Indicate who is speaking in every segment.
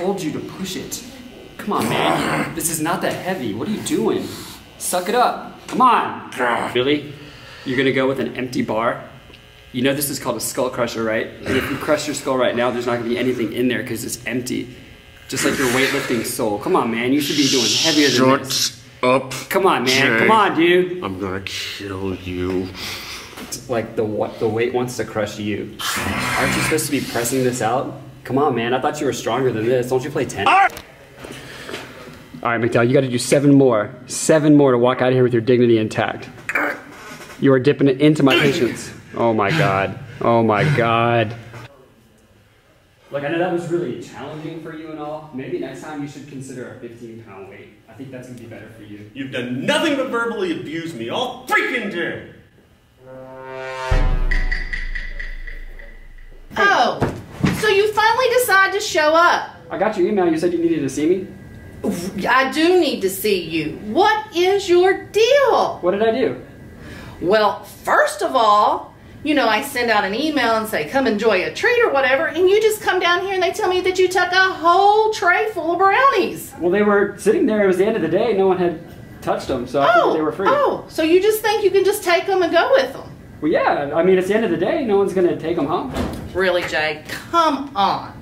Speaker 1: told you to push it. Come on, man. This is not that heavy. What are you doing? Suck it up. Come on. Billy, you're gonna go with an empty bar? You know this is called a skull crusher, right? And if you crush your skull right now, there's not gonna be anything in there because it's empty. Just like your weightlifting soul. Come on, man. You should be doing heavier than this.
Speaker 2: Shut up.
Speaker 1: Come on, man.
Speaker 2: Jay.
Speaker 1: Come on, dude.
Speaker 2: I'm gonna kill you.
Speaker 1: Like the what the weight wants to crush you. Aren't you supposed to be pressing this out? Come on, man. I thought you were stronger than this. Don't you play ten? All right, McDowell, you got to do seven more. Seven more to walk out of here with your dignity intact. You are dipping it into my patience. Oh my god. Oh my god. Look, I know that was really challenging for you and all. Maybe next time you should consider a 15 pound weight. I think that's gonna be better for you.
Speaker 2: You've done nothing but verbally abuse me all freaking day.
Speaker 3: Decide to show up.
Speaker 1: I got your email. You said you needed to see me.
Speaker 3: I do need to see you. What is your deal?
Speaker 1: What did I do?
Speaker 3: Well, first of all, you know, I send out an email and say, come enjoy a treat or whatever, and you just come down here and they tell me that you took a whole tray full of brownies.
Speaker 1: Well, they were sitting there. It was the end of the day. No one had touched them, so I figured oh, they were free.
Speaker 3: oh, so you just think you can just take them and go with them?
Speaker 1: Well, yeah. I mean, it's the end of the day. No one's gonna take them home.
Speaker 3: Really, Jay? Come on.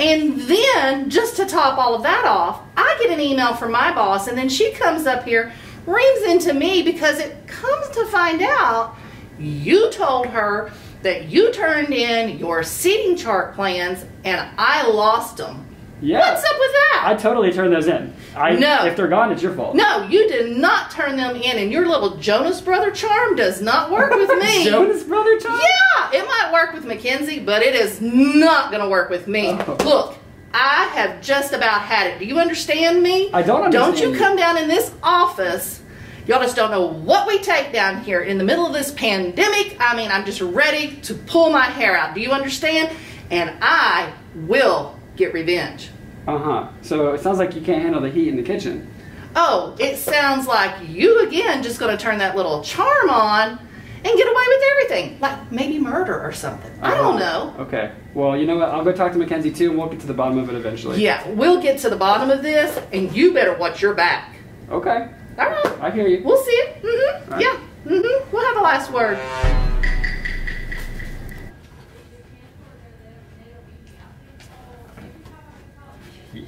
Speaker 3: And then, just to top all of that off, I get an email from my boss, and then she comes up here, rings into me because it comes to find out you told her that you turned in your seating chart plans and I lost them.
Speaker 1: Yeah.
Speaker 3: What's up with that?
Speaker 1: I totally turned those in. I,
Speaker 3: No.
Speaker 1: If they're gone, it's your fault.
Speaker 3: no, you did not turn them in, and your little Jonas Brother charm does not work with me.
Speaker 1: Jonas Brother Charlie?
Speaker 3: Yeah, it might work with Mackenzie, but it is not going to work with me.
Speaker 1: Oh.
Speaker 3: Look, I have just about had it. Do you understand me?
Speaker 1: I don't
Speaker 3: Don't you
Speaker 1: you.
Speaker 3: come down in this office. Y'all just don't know what we take down here in the middle of this pandemic. I mean, I'm just ready to pull my hair out. Do you understand? And I will get revenge.
Speaker 1: Uh huh. So it sounds like you can't handle the heat in the kitchen.
Speaker 3: Oh, it sounds like you again just going to turn that little charm on and get away with everything. Like maybe murder or something. I don't know.
Speaker 1: Uh-huh. Okay. Well, you know what? I'll go talk to Mackenzie too, and we'll get to the bottom of it eventually.
Speaker 3: Yeah, we'll get to the bottom of this, and you better watch your back.
Speaker 1: Okay.
Speaker 3: All right,
Speaker 1: I hear you.
Speaker 3: we'll see it. Mm-hmm.
Speaker 1: All right.
Speaker 3: Yeah. Mm-hmm. We'll have the last word.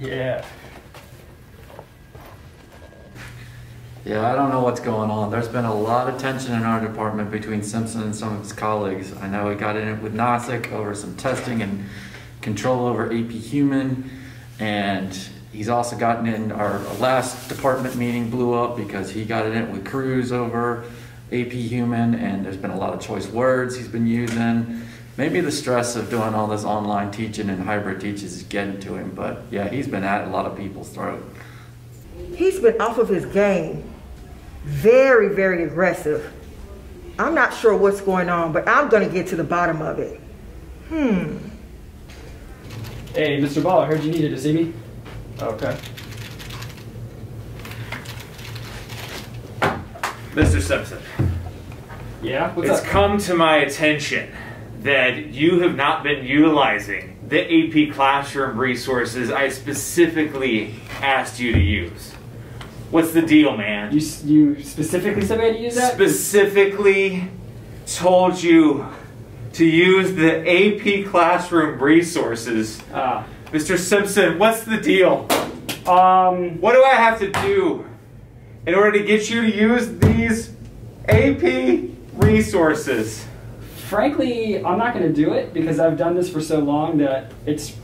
Speaker 1: Yeah.
Speaker 4: Yeah, I don't know what's going on. There's been a lot of tension in our department between Simpson and some of his colleagues. I know he got in it with Nosick over some testing and control over AP Human, and he's also gotten in our last department meeting blew up because he got in it with Cruz over AP Human, and there's been a lot of choice words he's been using. Maybe the stress of doing all this online teaching and hybrid teaches is getting to him, but yeah, he's been at a lot of people's throat.
Speaker 5: He's been off of his game. Very, very aggressive. I'm not sure what's going on, but I'm going to get to the bottom of it. Hmm.
Speaker 1: Hey, Mr. Ball, I heard you needed to see me. Okay.
Speaker 6: Mr. Simpson,
Speaker 1: Yeah. What's
Speaker 6: it's
Speaker 1: up?
Speaker 6: come to my attention that you have not been utilizing the AP classroom resources I specifically asked you to use. What's the deal, man?
Speaker 1: You you specifically said I had to use that?
Speaker 6: specifically told you to use the AP classroom resources.
Speaker 1: Ah.
Speaker 6: Mr. Simpson, what's the deal?
Speaker 1: um.
Speaker 6: What do I have to do in order to get you to use these AP resources?
Speaker 1: Frankly, I'm not going to do it because I've done this for so long that it's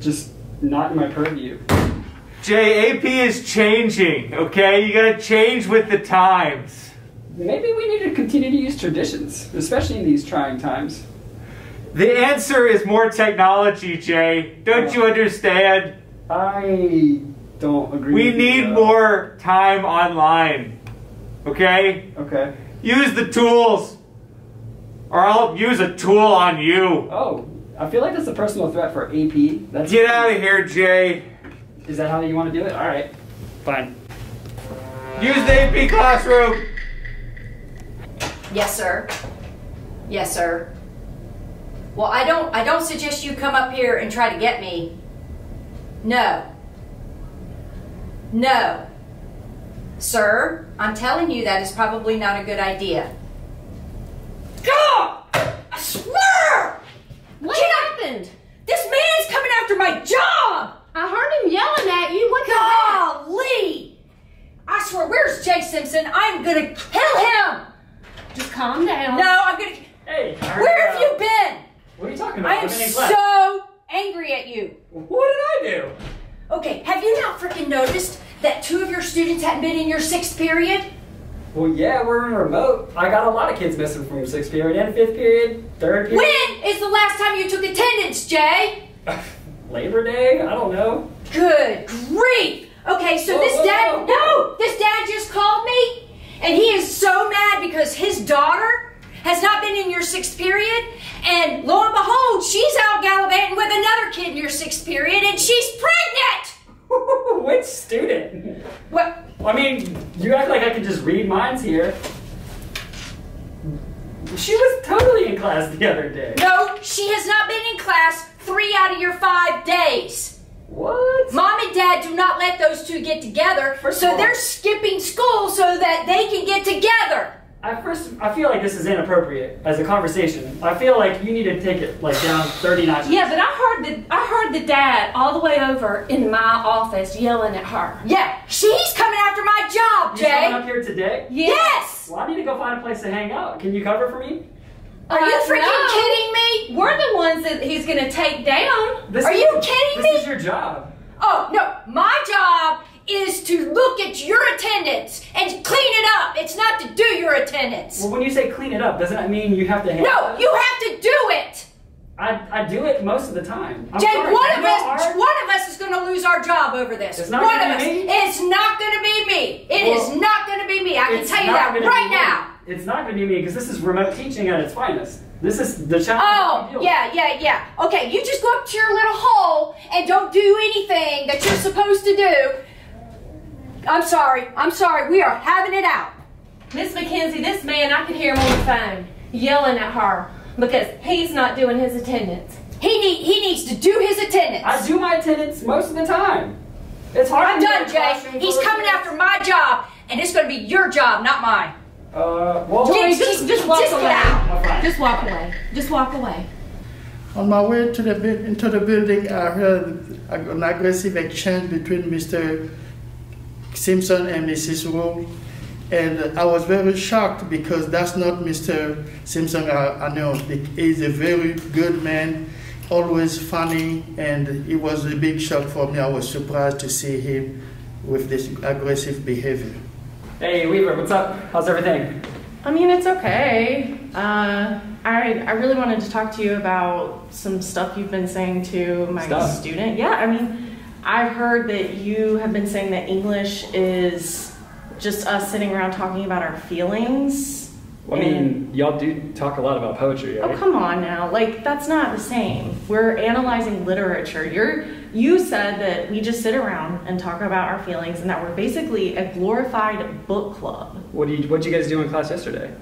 Speaker 1: just not in my purview.
Speaker 6: Jay, AP is changing, okay? You gotta change with the times.
Speaker 1: Maybe we need to continue to use traditions, especially in these trying times.
Speaker 6: The answer is more technology, Jay. Don't you understand?
Speaker 1: I don't agree.
Speaker 6: We
Speaker 1: you,
Speaker 6: need
Speaker 1: though.
Speaker 6: more time online, okay?
Speaker 1: Okay.
Speaker 6: Use the tools, or I'll use a tool on you.
Speaker 1: Oh, I feel like that's a personal threat for AP. That's
Speaker 6: Get out of here, Jay.
Speaker 1: Is that how you want to do it? All right. Fine.
Speaker 6: Use the AP classroom.
Speaker 7: Yes, sir. Yes, sir. Well, I don't I don't suggest you come up here and try to get me. No. No. Sir, I'm telling you that is probably not a good idea. God! I swear!
Speaker 8: What
Speaker 7: Can I-
Speaker 8: happened?
Speaker 7: This man's coming after my job!
Speaker 8: I heard him yelling at you. What the heck?
Speaker 7: Golly! I swear, where's Jay Simpson? I'm gonna kill him!
Speaker 8: Just calm down.
Speaker 7: No, I'm gonna.
Speaker 1: Hey,
Speaker 7: Where have you been?
Speaker 1: What are you talking about?
Speaker 7: I am
Speaker 1: I've been in class.
Speaker 7: so angry at you.
Speaker 1: What did I do?
Speaker 7: Okay, have you not freaking noticed that two of your students hadn't been in your sixth period?
Speaker 1: Well, yeah, we're in remote. I got a lot of kids missing from sixth period and fifth period, third period.
Speaker 7: When is the last time you took attendance, Jay?
Speaker 1: Labor Day? I don't know.
Speaker 7: Good grief! Okay, so
Speaker 1: Whoa,
Speaker 7: this
Speaker 1: whoa,
Speaker 7: dad,
Speaker 1: whoa.
Speaker 7: no, this dad just called me, and he is so mad because his daughter has not been in your sixth period, and lo and behold, she's out gallivanting with another kid in your sixth period, and she's pregnant.
Speaker 1: Which student?
Speaker 7: What?
Speaker 1: I mean, you act like I could just read minds here. She was totally in class the other day.
Speaker 7: No, she has not been in class three out of your five days.
Speaker 1: What?
Speaker 7: Mom and dad do not let those two get together,
Speaker 1: First
Speaker 7: so they're skipping school so that they can get together.
Speaker 1: I first, I feel like this is inappropriate as a conversation. I feel like you need to take it like down 30 notches.
Speaker 8: Yeah, but I heard the I heard the dad all the way over in my office yelling at her.
Speaker 7: Yeah, she's coming after my job,
Speaker 1: You coming
Speaker 7: Jay.
Speaker 1: up here today?
Speaker 7: Yes.
Speaker 1: Well, I need to go find a place to hang out. Can you cover for me?
Speaker 7: Are you
Speaker 8: Uh,
Speaker 7: freaking
Speaker 8: no.
Speaker 7: kidding me?
Speaker 8: We're the ones that he's gonna take down.
Speaker 1: This
Speaker 7: Are
Speaker 1: is-
Speaker 7: you kidding
Speaker 1: This
Speaker 7: me?
Speaker 1: This is your job.
Speaker 7: Oh no, my job is to look at your attendance and clean it up. It's not to do
Speaker 1: Well, when you say clean it up, doesn't that mean you have to hang
Speaker 7: No, you have to do it.
Speaker 1: I, I do it most of the time. I'm sorry.
Speaker 7: one
Speaker 1: You
Speaker 7: of us, one of us is going to lose our job over this.
Speaker 1: It's not
Speaker 7: one
Speaker 1: gonna
Speaker 7: of us.
Speaker 1: be me.
Speaker 7: It's not going to be me. It is
Speaker 1: Well,
Speaker 7: not going to be me. I can tell you that right
Speaker 1: me.
Speaker 7: now.
Speaker 1: It's not going to be me because this is remote teaching at its finest. This is the challenge.
Speaker 7: Oh,
Speaker 1: that we deal
Speaker 7: yeah, yeah, yeah. Okay, you just go up to your little hole and don't do anything that you're supposed to do. I'm sorry. I'm sorry. We are having it out.
Speaker 8: Miss Mackenzie, this man, I could hear him on the phone yelling at her because he's not doing his attendance.
Speaker 7: He need he needs to do his attendance.
Speaker 1: I do my attendance most of the time. It's hard.
Speaker 7: I'm
Speaker 1: to
Speaker 7: done,
Speaker 1: get
Speaker 7: Jay. He's coming
Speaker 1: kids.
Speaker 7: after my job, and it's going to be your job, not mine.
Speaker 1: Uh, well,
Speaker 7: Just-
Speaker 8: just, just walk
Speaker 7: just get
Speaker 8: away.
Speaker 7: out.
Speaker 1: Okay.
Speaker 8: Just walk away. Just walk away.
Speaker 9: On my way to the into the building, I heard an aggressive exchange between Mr. Simpson and Mrs. Wu, and I was very shocked because that's not Mr. Simpson I, I know. He's a very good man, always funny, and it was a big shock for me. I was surprised to see him with this aggressive behavior.
Speaker 1: Hey, Weaver, what's up? How's everything?
Speaker 10: I mean, it's okay. Uh, I I really wanted to talk to you about some stuff you've been saying to my
Speaker 1: Stuff?
Speaker 10: student. Yeah, I mean, I've heard that you have been saying that English is just us sitting around talking about our feelings.
Speaker 1: Well, I mean, y'all do talk a lot about poetry,
Speaker 10: Oh come on now! Like that's not the same. We're analyzing literature. You're you said that we just sit around and talk about our feelings, and that we're basically a glorified book club.
Speaker 1: What do you, what'd you guys do in class yesterday?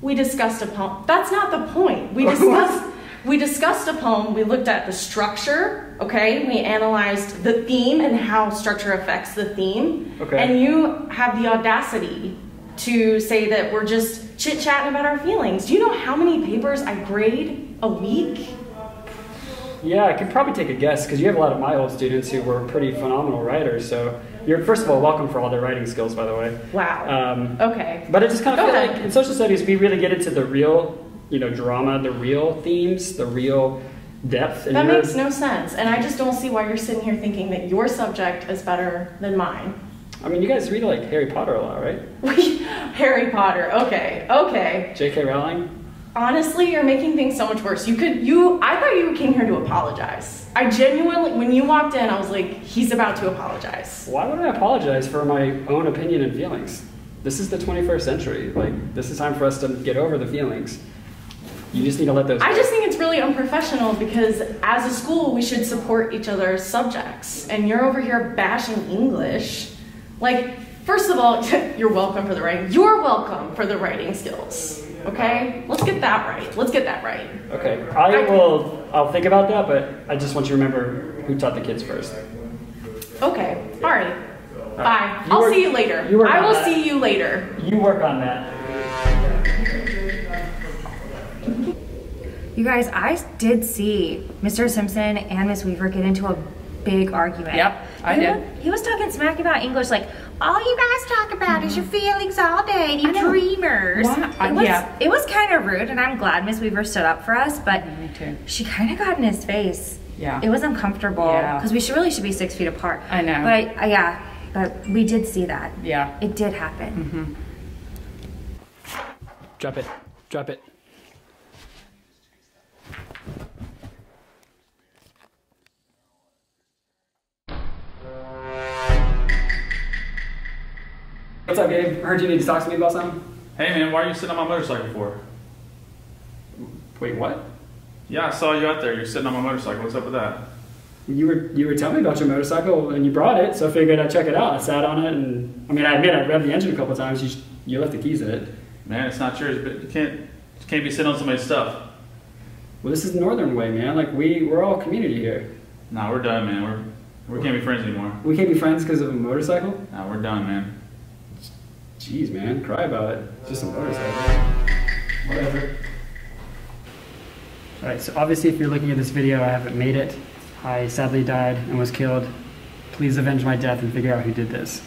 Speaker 10: We discussed a poem. That's not the point. We discussed we discussed a poem. We looked at the structure, okay? We analyzed the theme and how structure affects the theme.
Speaker 1: Okay.
Speaker 10: And you have the audacity to say that we're just chit-chatting about our feelings. Do you know how many papers I grade a week?
Speaker 1: Yeah, I could probably take a guess because you have a lot of my old students who were pretty phenomenal writers. So you're first of all welcome for all their writing skills, by the way.
Speaker 10: Wow.
Speaker 1: Um,
Speaker 10: okay.
Speaker 1: But I just kind of
Speaker 10: Go
Speaker 1: feel
Speaker 10: ahead.
Speaker 1: like in social studies we really get into the real, you know, drama, the real themes, the real depth. And
Speaker 10: That makes no sense. And I just don't see why you're sitting here thinking that your subject is better than mine.
Speaker 1: I mean, you guys read like Harry Potter a lot, right?
Speaker 10: Harry Potter. Okay. Okay.
Speaker 1: J.K. Rowling.
Speaker 10: Honestly, you're making things so much worse. You could you I thought you came here to apologize. I genuinely when you walked in, I was like, he's about to apologize.
Speaker 1: Why would I apologize for my own opinion and feelings? This is the 21st century. Like, this is time for us to get over the feelings. You just need to let those.
Speaker 10: I
Speaker 1: go.
Speaker 10: just think it's really unprofessional because as a school we should support each other's subjects. And you're over here bashing English. Like, first of all, you're welcome for the writing. You're welcome for the writing skills. Okay? Let's get that right. Let's get that right.
Speaker 1: Okay, I will. I'll think about that, but I just want you to remember who taught the kids first.
Speaker 10: Okay. All right. Bye. I'll
Speaker 1: work-
Speaker 10: see you later.
Speaker 1: you work
Speaker 10: I will
Speaker 1: that.
Speaker 10: see you later.
Speaker 1: You work on that.
Speaker 11: You guys, I did see Mr. Simpson and Miss Weaver get into a big argument.
Speaker 12: Yep, I
Speaker 11: He
Speaker 12: did.
Speaker 11: wa- He was talking smack about English, like all you guys talk about is your feelings all day, you dreamers.
Speaker 12: Why- I-
Speaker 11: It was,
Speaker 12: yeah.
Speaker 11: it was kind of rude, and I'm glad Miss Weaver stood up for us. But
Speaker 12: Me too.
Speaker 11: she kind of got in his face.
Speaker 12: Yeah.
Speaker 11: it was uncomfortable
Speaker 12: Yeah.
Speaker 11: because we should really should be six feet apart.
Speaker 12: I know.
Speaker 11: But I, yeah, but we did see that.
Speaker 12: Yeah.
Speaker 11: It did happen. Mm-hmm.
Speaker 1: Drop it. Drop it. What's up, Gabe? I heard you need to talk to me about something.
Speaker 13: Hey man, why are you sitting on my motorcycle for?
Speaker 1: Wait, what?
Speaker 13: Yeah, I saw you out there. You're sitting on my motorcycle. What's up with that?
Speaker 1: You were you were telling me about your motorcycle and you brought it, so I figured I'd check it out. I sat on it and I mean I admit I revved the engine a couple times. You you left the keys in it.
Speaker 13: Man, it's not yours, but you can't you can't be sitting on somebody's stuff.
Speaker 1: Well, this is the Northern way, man. Like we we're all community here.
Speaker 13: Nah, we're done, man. We're we can't be friends anymore.
Speaker 1: We can't be friends because of a motorcycle.
Speaker 13: Nah, we're done, man.
Speaker 1: Jeez, man, cry about it. It's just a motorcycle. Whatever. Alright, so obviously if you're looking at this video, I haven't made it. I sadly died and was killed. Please avenge my death and figure out who did this.